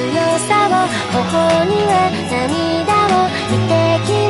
強さを頬には涙を見てきて